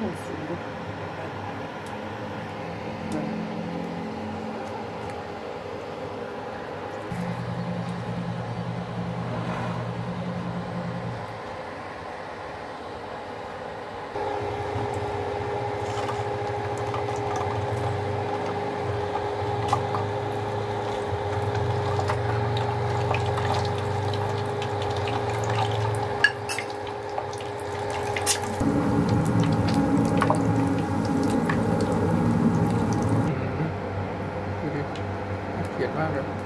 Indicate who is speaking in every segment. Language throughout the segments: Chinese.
Speaker 1: 很行的。
Speaker 2: Round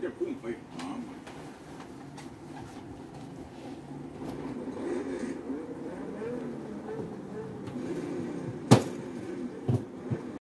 Speaker 3: 这不可 un